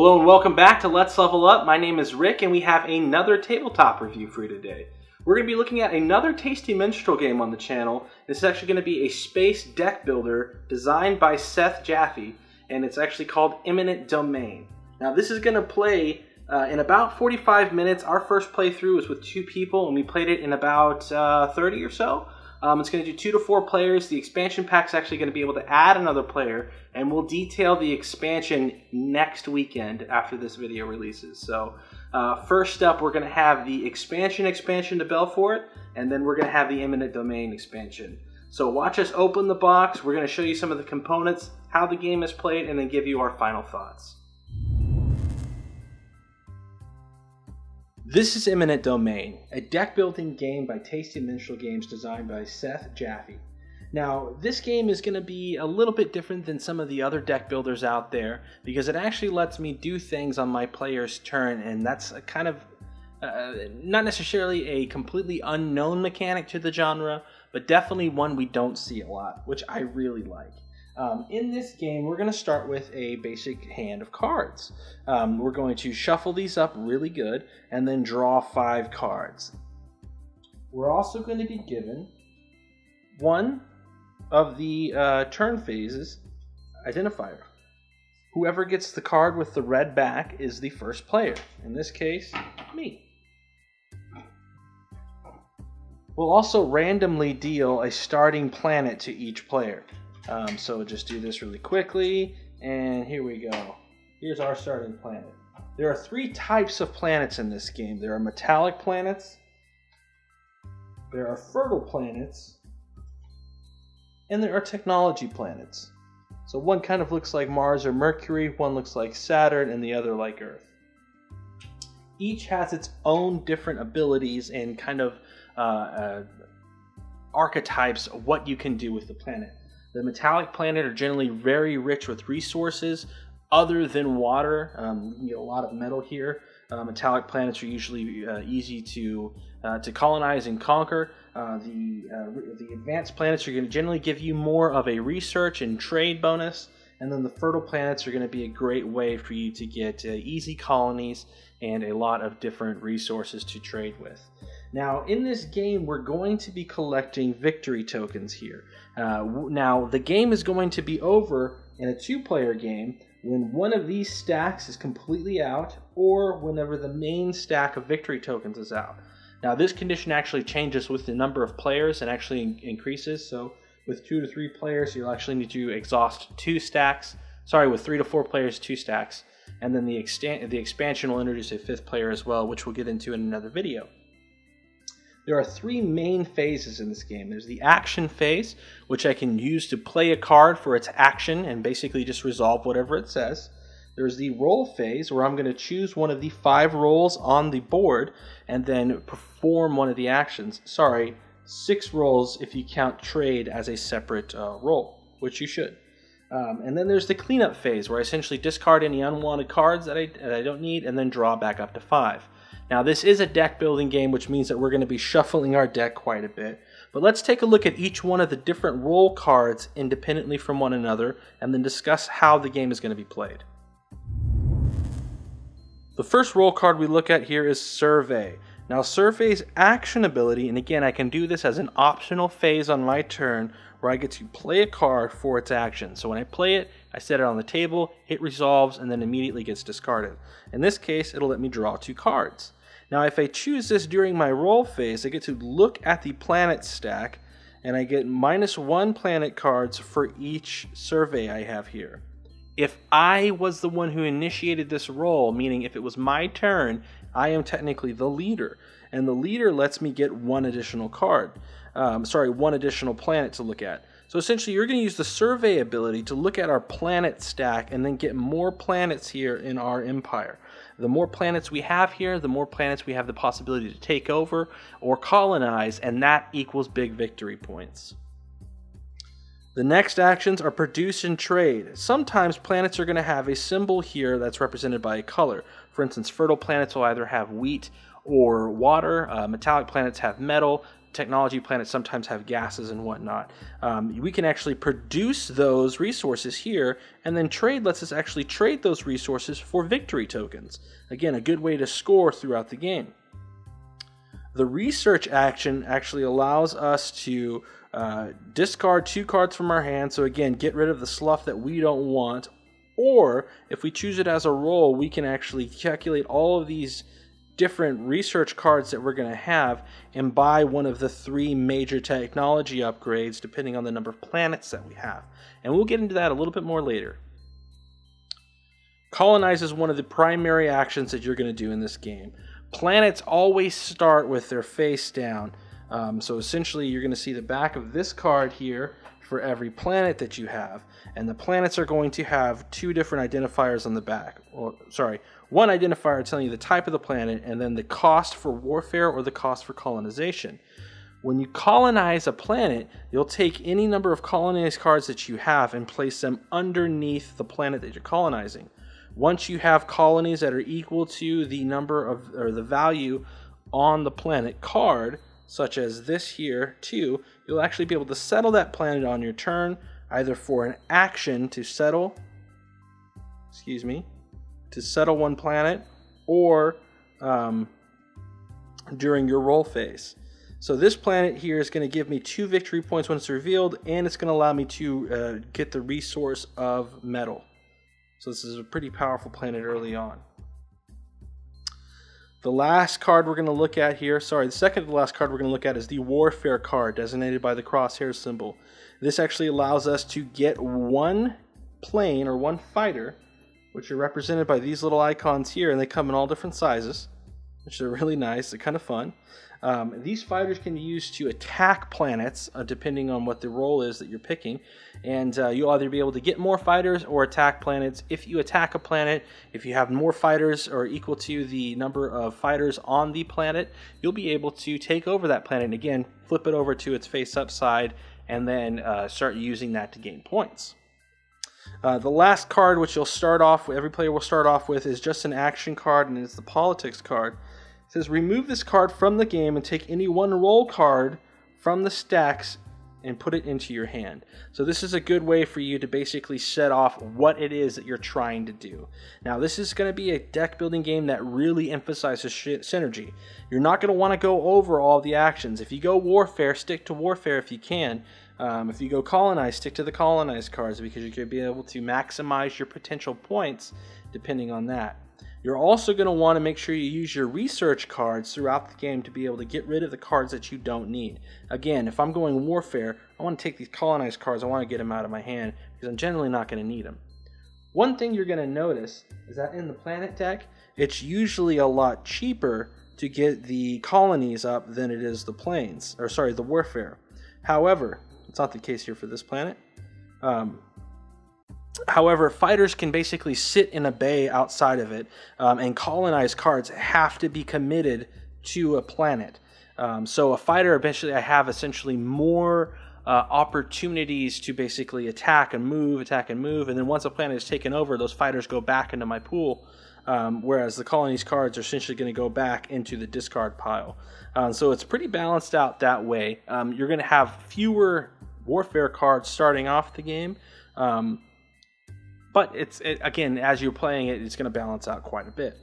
Hello and welcome back to Let's Level Up. My name is Rick and we have another tabletop review for you today. We're going to be looking at another tasty minstrel game on the channel. This is actually going to be a space deck builder designed by Seth Jaffe and it's actually called Eminent Domain. Now this is going to play uh, in about 45 minutes. Our first playthrough was with two people and we played it in about uh, 30 or so. Um, it's going to do two to four players. The expansion pack is actually going to be able to add another player, and we'll detail the expansion next weekend after this video releases. So, uh, first up, we're going to have the expansion expansion to Belfort, and then we're going to have the eminent domain expansion. So, watch us open the box. We're going to show you some of the components, how the game is played, and then give you our final thoughts. This is Eminent Domain, a deck building game by Tasty Minstrel Games designed by Seth Jaffe. Now, this game is going to be a little bit different than some of the other deck builders out there because it actually lets me do things on my player's turn, and that's a kind of uh, not necessarily a completely unknown mechanic to the genre, but definitely one we don't see a lot, which I really like. Um, in this game, we're going to start with a basic hand of cards. Um, we're going to shuffle these up really good and then draw five cards. We're also going to be given one of the uh, turn phases identifier. Whoever gets the card with the red back is the first player. In this case, me. We'll also randomly deal a starting planet to each player. Um, so just do this really quickly, and here we go. Here's our starting planet. There are three types of planets in this game. There are metallic planets, there are fertile planets, and there are technology planets. So one kind of looks like Mars or Mercury, one looks like Saturn, and the other like Earth. Each has its own different abilities and kind of uh, uh, archetypes of what you can do with the planet. The metallic planet are generally very rich with resources other than water. Um, you get a lot of metal here. Uh, metallic planets are usually uh, easy to uh, to colonize and conquer. Uh, the uh, the advanced planets are going to generally give you more of a research and trade bonus, and then the fertile planets are going to be a great way for you to get uh, easy colonies and a lot of different resources to trade with. Now, in this game, we're going to be collecting victory tokens here. Uh, now, the game is going to be over in a two player game when one of these stacks is completely out or whenever the main stack of victory tokens is out. Now, this condition actually changes with the number of players and actually in- increases. So, with two to three players, you'll actually need to exhaust two stacks. Sorry, with three to four players, two stacks. And then the, the expansion will introduce a fifth player as well, which we'll get into in another video. There are three main phases in this game. There's the action phase, which I can use to play a card for its action and basically just resolve whatever it says. There's the role phase, where I'm going to choose one of the five roles on the board and then perform one of the actions. Sorry, six roles if you count trade as a separate uh, role, which you should. Um, and then there's the cleanup phase, where I essentially discard any unwanted cards that I, that I don't need and then draw back up to five. Now, this is a deck building game, which means that we're going to be shuffling our deck quite a bit. But let's take a look at each one of the different role cards independently from one another and then discuss how the game is going to be played. The first role card we look at here is Survey. Now, Survey's action ability, and again, I can do this as an optional phase on my turn where I get to play a card for its action. So when I play it, I set it on the table, it resolves, and then immediately gets discarded. In this case, it'll let me draw two cards. Now, if I choose this during my role phase, I get to look at the planet stack, and I get minus one planet cards for each survey I have here. If I was the one who initiated this role, meaning if it was my turn, I am technically the leader, and the leader lets me get one additional card. Um, sorry, one additional planet to look at. So essentially, you're going to use the survey ability to look at our planet stack and then get more planets here in our empire. The more planets we have here, the more planets we have the possibility to take over or colonize, and that equals big victory points. The next actions are produce and trade. Sometimes planets are going to have a symbol here that's represented by a color. For instance, fertile planets will either have wheat or water. Uh, metallic planets have metal. Technology planets sometimes have gases and whatnot. Um, we can actually produce those resources here, and then trade lets us actually trade those resources for victory tokens. Again, a good way to score throughout the game. The research action actually allows us to uh, discard two cards from our hand. So again, get rid of the sluff that we don't want. Or if we choose it as a role, we can actually calculate all of these different research cards that we're going to have and buy one of the three major technology upgrades depending on the number of planets that we have. And we'll get into that a little bit more later. Colonize is one of the primary actions that you're going to do in this game. Planets always start with their face down. Um, so essentially, you're going to see the back of this card here for every planet that you have. And the planets are going to have two different identifiers on the back. Or, sorry, one identifier telling you the type of the planet and then the cost for warfare or the cost for colonization. When you colonize a planet, you'll take any number of colonized cards that you have and place them underneath the planet that you're colonizing. Once you have colonies that are equal to the number of or the value on the planet card, such as this here too, you'll actually be able to settle that planet on your turn, either for an action to settle, excuse me, to settle one planet, or um, during your role phase. So this planet here is going to give me two victory points when it's revealed, and it's going to allow me to uh, get the resource of metal. So this is a pretty powerful planet early on. The last card we're going to look at here, sorry, the second to the last card we're going to look at is the Warfare card, designated by the crosshair symbol. This actually allows us to get one plane or one fighter, which are represented by these little icons here, and they come in all different sizes, which are really nice. They're kind of fun. Um, these fighters can be used to attack planets, uh, depending on what the role is that you're picking. And uh, you'll either be able to get more fighters or attack planets. If you attack a planet, if you have more fighters or equal to the number of fighters on the planet, you'll be able to take over that planet. And again, flip it over to its face up side and then uh, start using that to gain points. Uh, the last card, which you'll start off with, every player will start off with, is just an action card, and it's the politics card. It says remove this card from the game and take any one role card from the stacks and put it into your hand. So this is a good way for you to basically set off what it is that you're trying to do. Now this is going to be a deck building game that really emphasizes synergy. You're not going to want to go over all the actions. If you go warfare, stick to warfare if you can. Um, if you go colonize, stick to the colonized cards because you're going to be able to maximize your potential points depending on that. You're also going to want to make sure you use your research cards throughout the game to be able to get rid of the cards that you don't need. Again, if I'm going warfare, I want to take these colonized cards, I want to get them out of my hand because I'm generally not going to need them. One thing you're going to notice is that in the planet deck, it's usually a lot cheaper to get the colonies up than it is the planes, or sorry, the warfare. However, it's not the case here for this planet. Um, However, fighters can basically sit in a bay outside of it, um, and colonized cards have to be committed to a planet. Um, so a fighter, eventually, I have essentially more uh, opportunities to basically attack and move, attack and move, and then once a planet is taken over, those fighters go back into my pool. Um, whereas the colonies cards are essentially going to go back into the discard pile. Um, so it's pretty balanced out that way. Um, you're going to have fewer warfare cards starting off the game. Um, but it's it, again, as you're playing it, it's going to balance out quite a bit.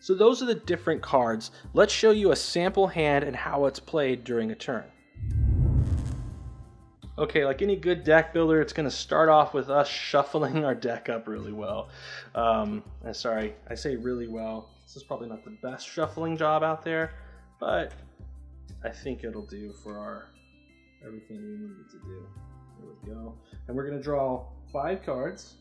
So those are the different cards. Let's show you a sample hand and how it's played during a turn. Okay, like any good deck builder, it's going to start off with us shuffling our deck up really well. Um, sorry, I say really well. This is probably not the best shuffling job out there, but I think it'll do for our everything we needed to do. There we go. And we're going to draw five cards.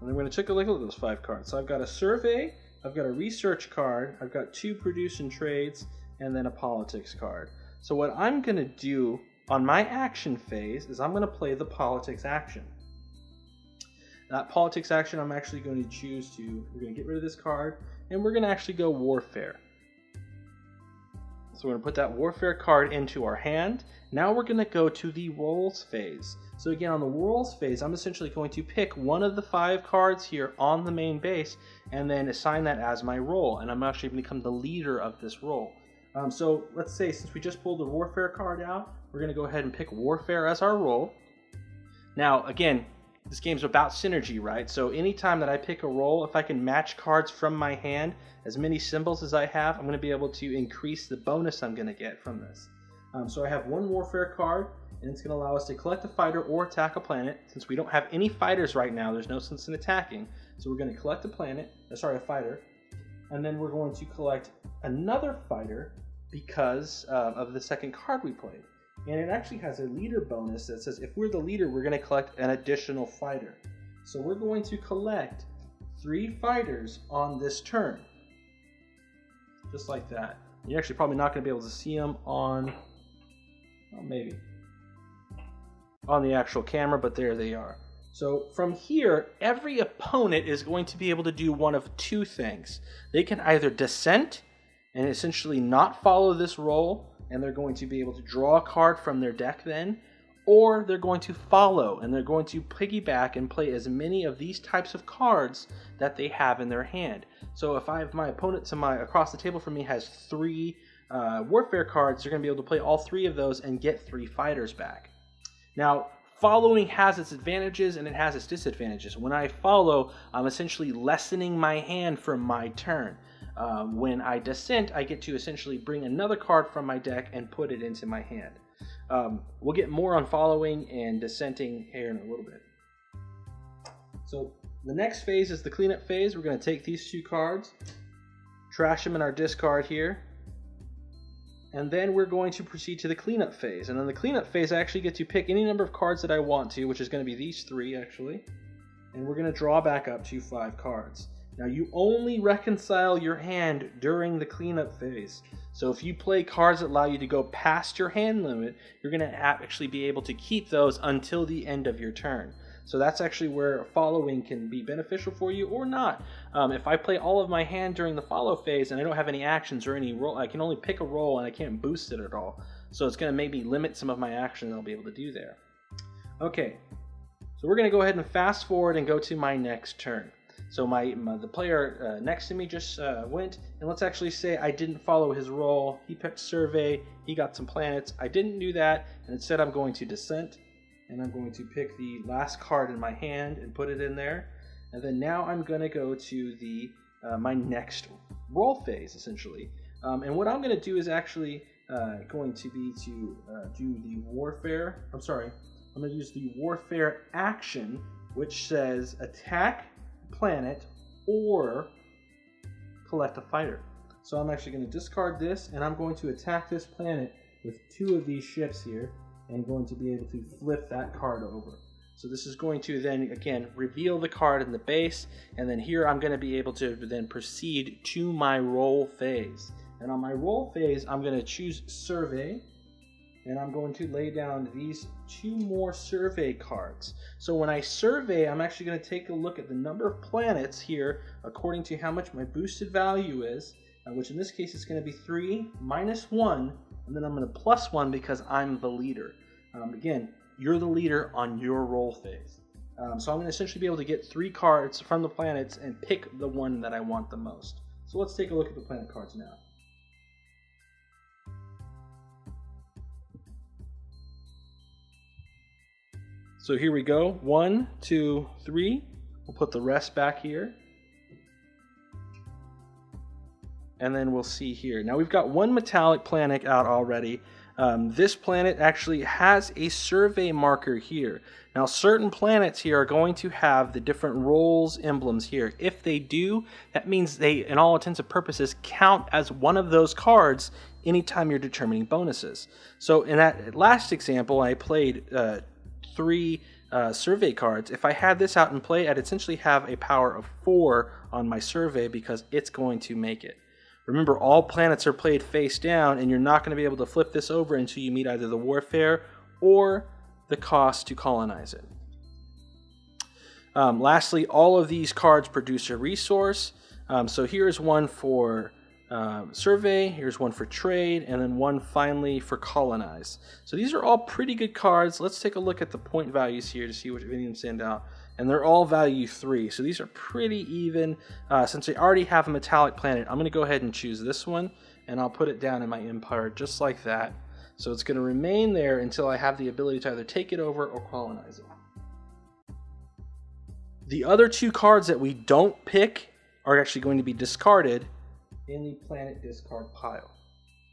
And I'm going to take a look at those five cards. So I've got a survey, I've got a research card, I've got two produce and trades, and then a politics card. So what I'm going to do on my action phase is I'm going to play the politics action. That politics action, I'm actually going to choose to, we're going to get rid of this card, and we're going to actually go warfare. So we're going to put that warfare card into our hand. Now we're going to go to the roles phase. So again, on the Worlds phase, I'm essentially going to pick one of the five cards here on the main base and then assign that as my role. And I'm actually going to become the leader of this role. Um, so let's say since we just pulled the Warfare card out, we're going to go ahead and pick Warfare as our role. Now, again, this game's about synergy, right? So anytime that I pick a role, if I can match cards from my hand, as many symbols as I have, I'm going to be able to increase the bonus I'm going to get from this. Um, so I have one Warfare card, and it's going to allow us to collect a fighter or attack a planet. Since we don't have any fighters right now, there's no sense in attacking. So we're going to collect a planet, uh, sorry, a fighter, and then we're going to collect another fighter because uh, of the second card we played. And it actually has a leader bonus that says if we're the leader, we're going to collect an additional fighter. So we're going to collect three fighters on this turn. Just like that. You're actually probably not going to be able to see them on, well, maybe, on the actual camera, but there they are. So from here, every opponent is going to be able to do one of two things. They can either dissent and essentially not follow this role, and they're going to be able to draw a card from their deck then, or they're going to follow and they're going to piggyback and play as many of these types of cards that they have in their hand. So if I have my opponent to my across the table from me has three uh, warfare cards, they're going to be able to play all three of those and get three fighters back. Now, following has its advantages and it has its disadvantages. When I follow, I'm essentially lessening my hand from my turn. Um, when I dissent, I get to essentially bring another card from my deck and put it into my hand. Um, we'll get more on following and dissenting here in a little bit. So the next phase is the cleanup phase. We're going to take these two cards, trash them in our discard here, and then we're going to proceed to the cleanup phase. And in the cleanup phase, I actually get to pick any number of cards that I want to, which is going to be these three actually. And we're going to draw back up to five cards. Now you only reconcile your hand during the cleanup phase. So if you play cards that allow you to go past your hand limit, you're going to actually be able to keep those until the end of your turn. So that's actually where following can be beneficial for you or not. Um, if I play all of my hand during the follow phase and I don't have any actions or any role, I can only pick a role and I can't boost it at all. So it's going to maybe limit some of my action I'll be able to do there. Okay, so we're going to go ahead and fast forward and go to my next turn. So my, my the player uh, next to me just uh, went, and let's actually say I didn't follow his role. He picked survey. He got some planets. I didn't do that, and instead I'm going to dissent and I'm going to pick the last card in my hand and put it in there. And then now I'm going to go to the uh, my next role phase, essentially. Um, and what I'm going to do is actually uh, going to be to uh, do the warfare. I'm sorry. I'm going to use the warfare action, which says attack planet or collect a fighter. So I'm actually going to discard this, and I'm going to attack this planet with two of these ships here and going to be able to flip that card over. So this is going to then, again, reveal the card in the base, and then here I'm going to be able to then proceed to my role phase. And on my role phase, I'm going to choose Survey, and I'm going to lay down these two more survey cards. So when I survey, I'm actually going to take a look at the number of planets here according to how much my boosted value is, uh, which in this case is going to be 3 minus 1, and then I'm going to plus 1 because I'm the leader. Um, again, you're the leader on your role phase. Um, so I'm going to essentially be able to get three cards from the planets and pick the one that I want the most. So let's take a look at the planet cards now. So here we go. One, two, three. We'll put the rest back here. And then we'll see here. Now we've got one metallic planet out already. Um, this planet actually has a survey marker here. Now, certain planets here are going to have the different roles emblems here. If they do, that means they, in all intents and purposes, count as one of those cards anytime you're determining bonuses. So in that last example, I played uh, three uh, survey cards. If I had this out in play, I'd essentially have a power of four on my survey because it's going to make it. Remember, all planets are played face down, and you're not going to be able to flip this over until you meet either the warfare or the cost to colonize it. Um, lastly, all of these cards produce a resource. Um, so here's one for uh, survey, here's one for trade, and then one finally for colonize. So these are all pretty good cards. Let's take a look at the point values here to see which any of them stand out. And they're all value 3, so these are pretty even. Uh, since I already have a metallic planet, I'm going to go ahead and choose this one, and I'll put it down in my empire just like that. So it's going to remain there until I have the ability to either take it over or colonize it. The other two cards that we don't pick are actually going to be discarded in the planet discard pile.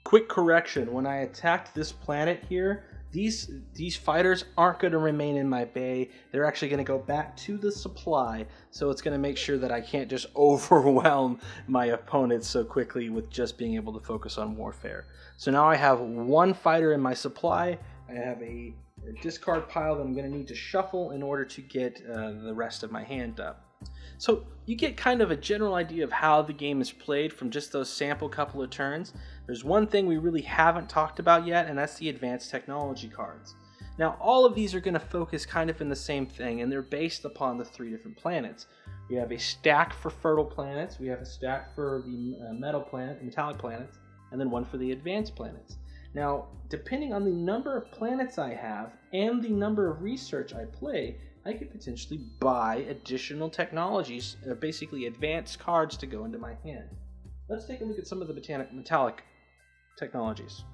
Quick correction, when I attacked this planet here, these these fighters aren't going to remain in my bay. They're actually going to go back to the supply, so it's going to make sure that I can't just overwhelm my opponents so quickly with just being able to focus on warfare. So now I have one fighter in my supply. I have a, a discard pile that I'm going to need to shuffle in order to get uh, the rest of my hand up. So you get kind of a general idea of how the game is played from just those sample couple of turns. There's one thing we really haven't talked about yet, and that's the advanced technology cards. Now, all of these are going to focus kind of in the same thing, and they're based upon the three different planets. We have a stack for fertile planets, we have a stack for the uh, metal planet, metallic planets, and then one for the advanced planets. Now, depending on the number of planets I have and the number of research I play, I could potentially buy additional technologies, uh, basically advanced cards to go into my hand. Let's take a look at some of the metallic technologies.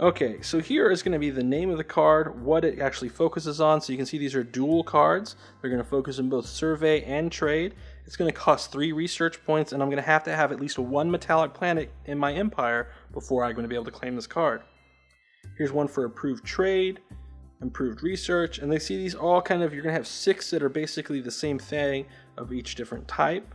Okay, so here is going to be the name of the card, what it actually focuses on. So you can see these are dual cards. They're going to focus on both survey and trade. It's going to cost three research points, and I'm going to have to have at least one metallic planet in my empire before I'm going to be able to claim this card. Here's one for approved trade, improved research, and they see these all kind of, you're going to have six that are basically the same thing of each different type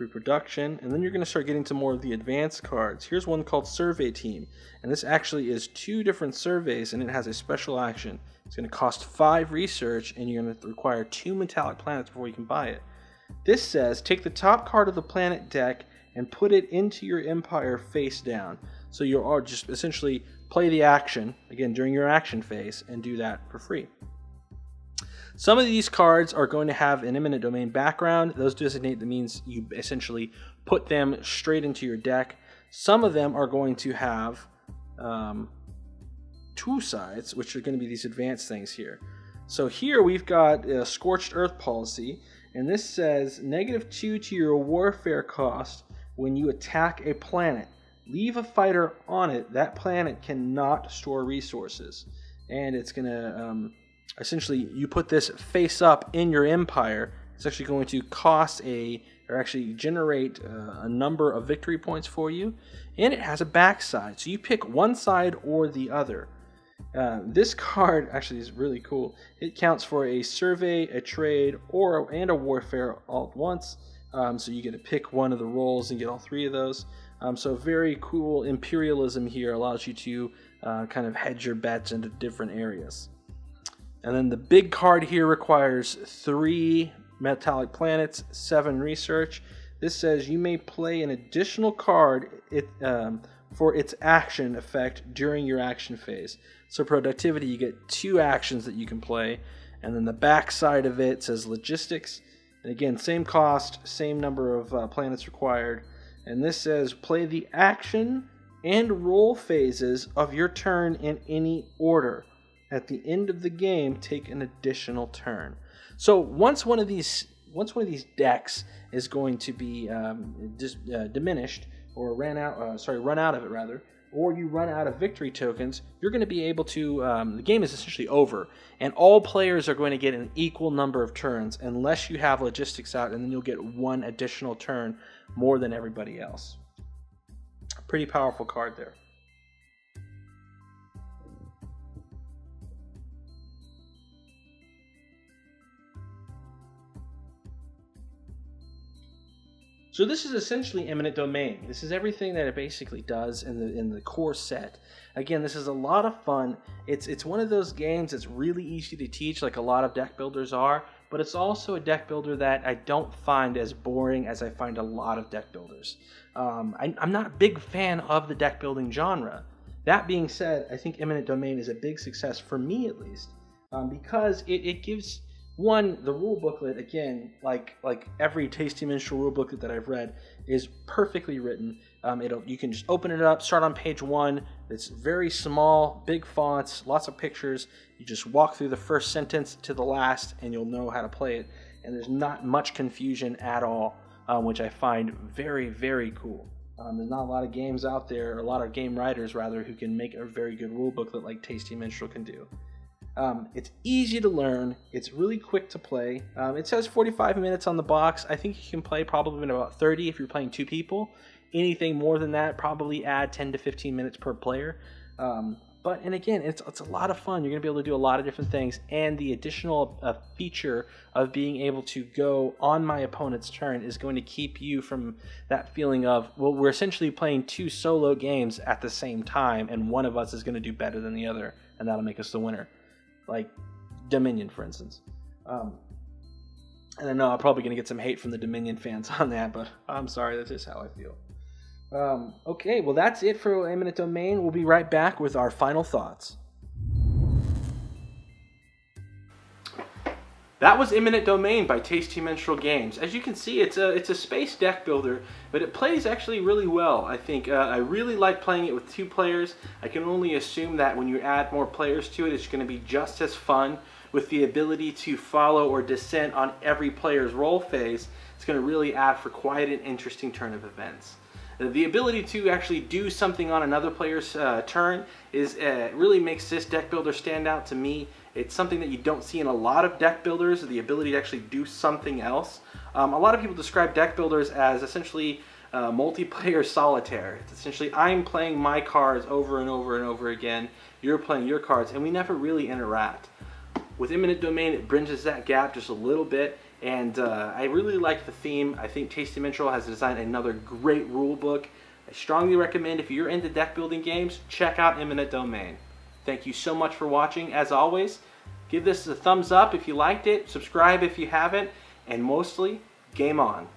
pre-production, and then you're going to start getting to more of the advanced cards. Here's one called Survey Team, and this actually is two different surveys, and it has a special action. It's going to cost five research, and you're going to require two metallic planets before you can buy it. This says take the top card of the planet deck and put it into your empire face down. So you'll just essentially play the action again during your action phase and do that for free. Some of these cards are going to have an eminent domain background. Those designate the means you essentially put them straight into your deck. Some of them are going to have um, two sides, which are going to be these advanced things here. So here we've got a Scorched Earth policy, and this says negative 2 to your warfare cost when you attack a planet. Leave a fighter on it. That planet cannot store resources. And it's going to um, essentially you put this face up in your empire it's actually going to cost a or actually generate uh, a number of victory points for you and it has a backside. So you pick one side or the other. Uh, this card actually is really cool. It counts for a survey a trade or and a warfare all at once. Um, so you get to pick one of the roles and get all three of those. Um, so very cool imperialism here allows you to uh, kind of hedge your bets into different areas and then the big card here requires three metallic planets, seven research. This says you may play an additional card it, um, for its action effect during your action phase. So productivity, you get two actions that you can play, and then the back side of it says logistics. And again, same cost, same number of uh, planets required. And this says play the action and roll phases of your turn in any order at the end of the game take an additional turn. So once one of these once one of these decks is going to be um, dis, uh, diminished or ran out, uh, sorry, run out of it rather, or you run out of victory tokens, you're going to be able to. Um, the game is essentially over, and all players are going to get an equal number of turns unless you have logistics out, and then you'll get one additional turn more than everybody else. Pretty powerful card there. So this is essentially eminent domain. This is everything that it basically does in the in the core set. Again, this is a lot of fun. It's it's one of those games that's really easy to teach, like a lot of deck builders are. But it's also a deck builder that I don't find as boring as I find a lot of deck builders. Um, I, I'm not a big fan of the deck building genre. That being said, I think Eminent Domain is a big success for me at least um, because it, it gives one the rule booklet again like like every tasty minstrel rule booklet that i've read is perfectly written. Um, it'll you can just open it up start on page one. It's very small big fonts lots of pictures. You just walk through the first sentence to the last and you'll know how to play it. And there's not much confusion at all um, which i find very very cool. Um, there's not a lot of games out there, a lot of game writers rather, who can make a very good rule booklet like Tasty Minstrel can do. Um, it's easy to learn. It's really quick to play. Um, it says 45 minutes on the box. I think you can play probably in about 30 if you're playing two people. Anything more than that, probably add 10 to 15 minutes per player. Um, but and again, it's it's a lot of fun. You're gonna be able to do a lot of different things, and the additional uh, feature of being able to go on my opponent's turn is going to keep you from that feeling of well, we're essentially playing two solo games at the same time, and one of us is going to do better than the other, and that'll make us the winner like Dominion, for instance. Um, and I know I'm probably going to get some hate from the Dominion fans on that, but I'm sorry, that's just how I feel. Um, okay, well, that's it for Eminent Domain. We'll be right back with our final thoughts. That was Eminent Domain by Tasty Minstrel Games. As you can see, it's a it's a space deck builder, but it plays actually really well. I think uh, I really like playing it with two players. I can only assume that when you add more players to it, it's going to be just as fun. With the ability to follow or dissent on every player's role phase, it's going to really add for quite an interesting turn of events. The ability to actually do something on another player's uh, turn is uh, really makes this deck builder stand out to me. It's something that you don't see in a lot of deck builders, the ability to actually do something else. Um, a lot of people describe deck builders as essentially uh, multiplayer solitaire. It's essentially I'm playing my cards over and over and over again, you're playing your cards, and we never really interact. With Eminent Domain, it bridges that gap just a little bit and uh, I really like the theme. I think Tasty Minstrel has designed another great rule book. I strongly recommend if you're into deck building games, check out Eminent Domain. Thank you so much for watching. As always, give this a thumbs up if you liked it, subscribe if you haven't, and mostly, game on.